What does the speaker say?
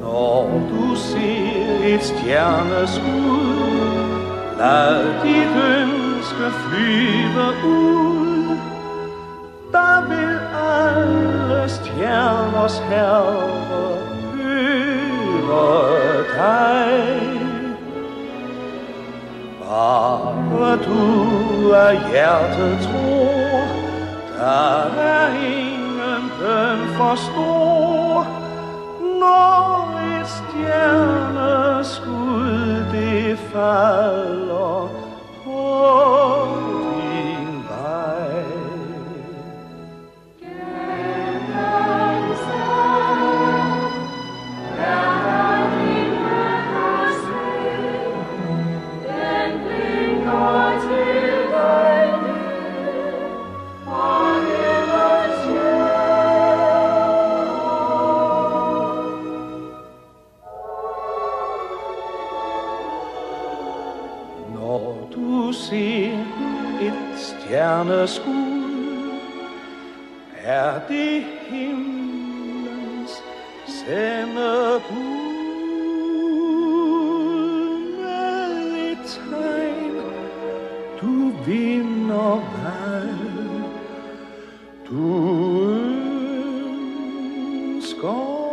Når du ser et stjerneskud, lad dit ønske flyve ud. Der vil alle stjerners herre høre dig. Bare du af hjertet tror, der er ingen bøn for stor. Når et along. Oh. du se et stjerneskud? Er det himlens sendebud? du vinder hvad du ønsker.